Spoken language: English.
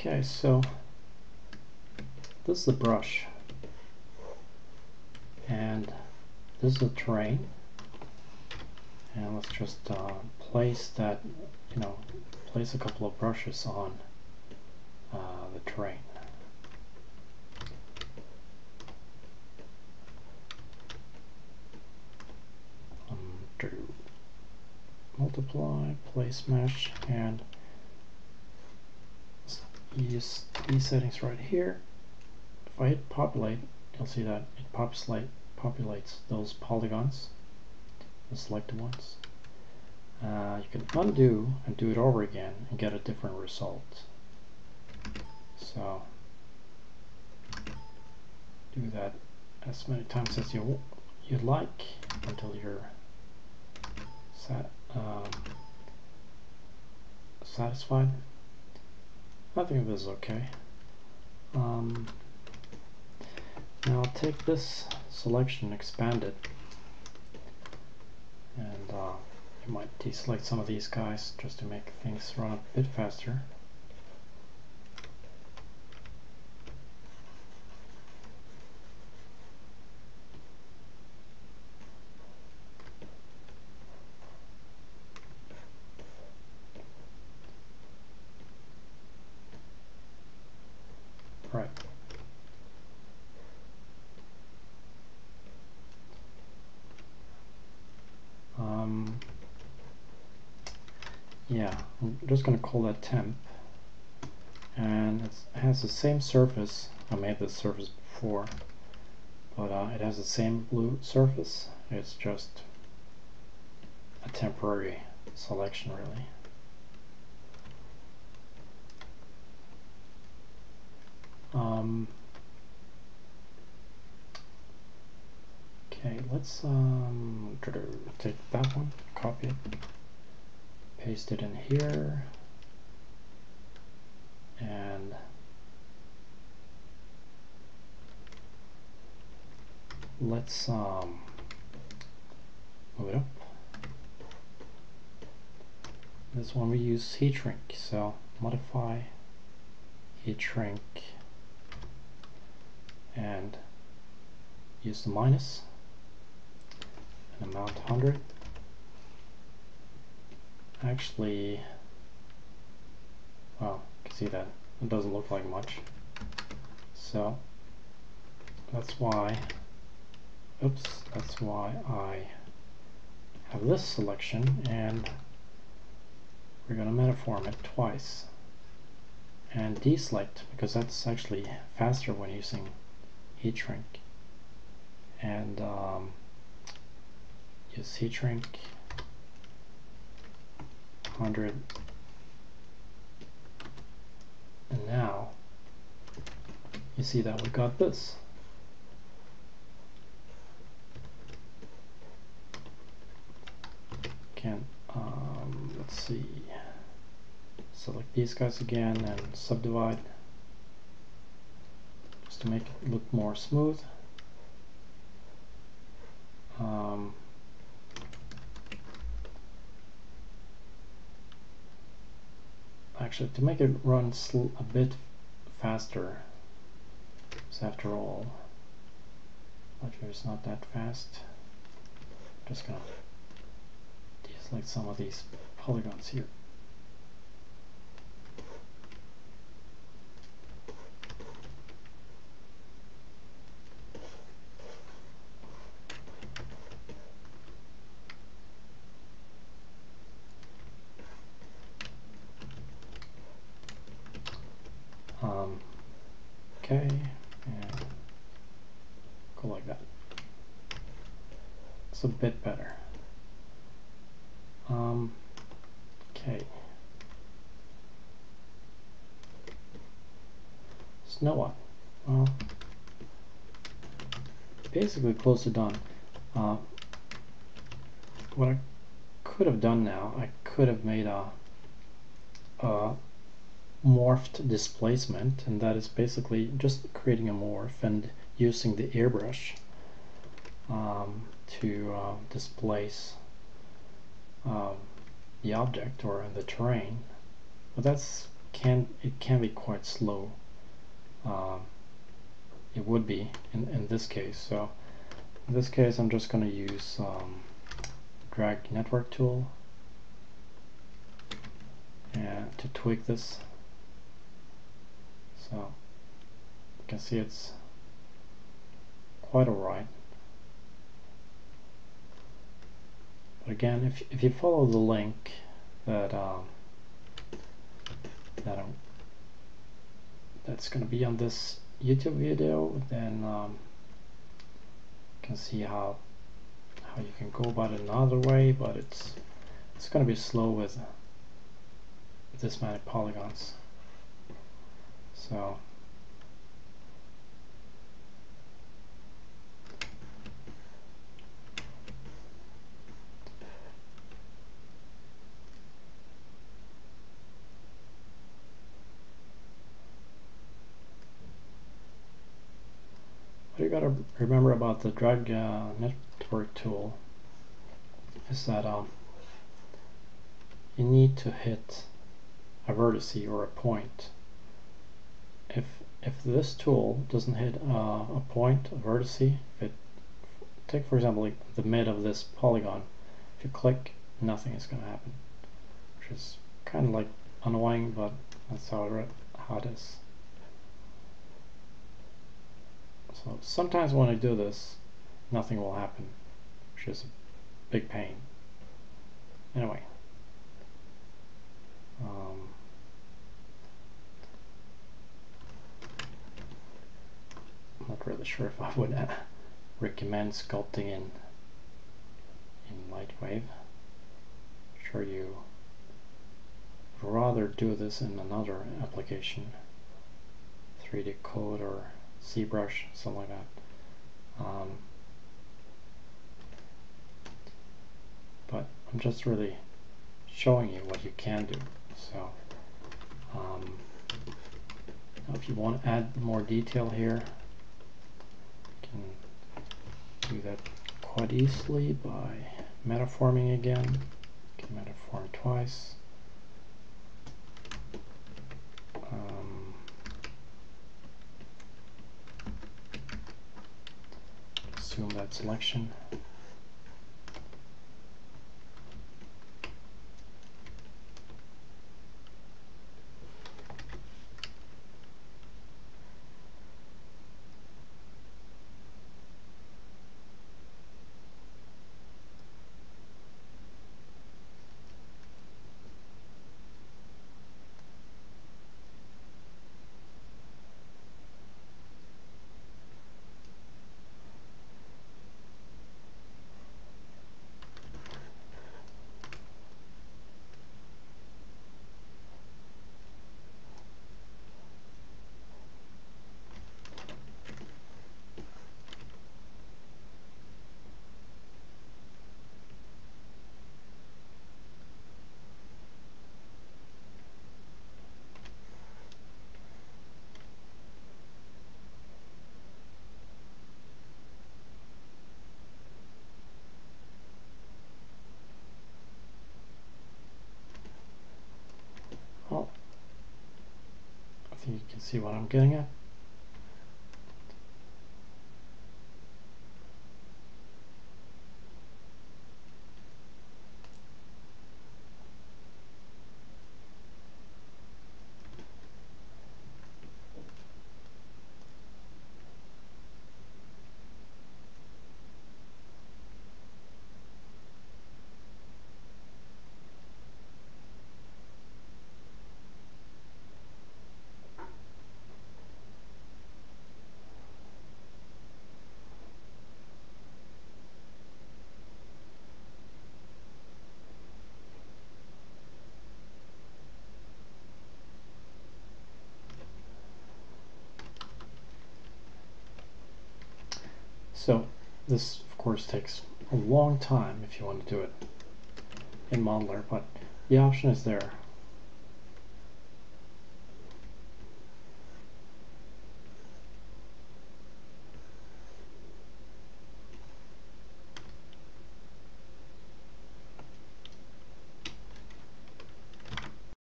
Okay, so this is the brush. And this is the terrain. And let's just uh, place that you know place a couple of brushes on uh, the terrain. Undo multiply place mesh and use these settings right here. If I hit populate you'll see that it populate, populates those polygons the selected ones. Uh, you can undo and do it over again and get a different result. So do that as many times as you you like until you're sat, um, satisfied I think this is okay. Um, now I'll take this selection expand it and uh, you might deselect some of these guys just to make things run a bit faster Right. Um, yeah, I'm just going to call that temp. And it has the same surface. I made this surface before. But uh, it has the same blue surface. It's just a temporary selection really. Um, okay, let's um, take that one, copy it, paste it in here, and let's um, move it up. This one we use heat shrink, so modify heat shrink and use the minus and amount 100 actually well you can see that it doesn't look like much. So that's why oops that's why I have this selection and we're going to metaform it twice. And deselect because that's actually faster when using heat shrink and um, use heat shrink 100 and now you see that we got this. Can um, let's see. Select these guys again and subdivide to make it look more smooth. Um, actually, to make it run a bit faster, because after all, Ledger is not that fast. I'm just gonna deselect some of these polygons here. Okay, and go like that. It's a bit better. Um, okay. So what? Well, basically close to done. Uh, what I could have done now, I could have made a, a morphed displacement and that is basically just creating a morph and using the airbrush um, to uh, displace um, the object or the terrain but that's can it can be quite slow. Um, it would be in, in this case. So in this case, I'm just going to use um, drag network tool and to tweak this. So you can see it's quite alright. But again, if if you follow the link that um, that I'm, that's going to be on this YouTube video, then um, you can see how how you can go about it another way, but it's it's going to be slow with this many polygons. So what you gotta remember about the drag uh, network tool is that um, you need to hit a vertex or a point. If if this tool doesn't hit uh, a point, a vertex, if it take for example like the mid of this polygon, if you click, nothing is going to happen, which is kind of like annoying, but that's how it, how it is. So sometimes when I do this, nothing will happen, which is a big pain. Anyway. Um, I'm not really sure if I would uh, recommend sculpting in in Lightwave. Sure you rather do this in another application, 3D-Coat or ZBrush, something like that. Um, but I'm just really showing you what you can do. So um, if you want to add more detail here, can do that quite easily by metaforming again. You can metaform twice. Um, assume that selection. Well, You can see what I'm getting at. So this of course takes a long time if you want to do it in Modeler, but the option is there.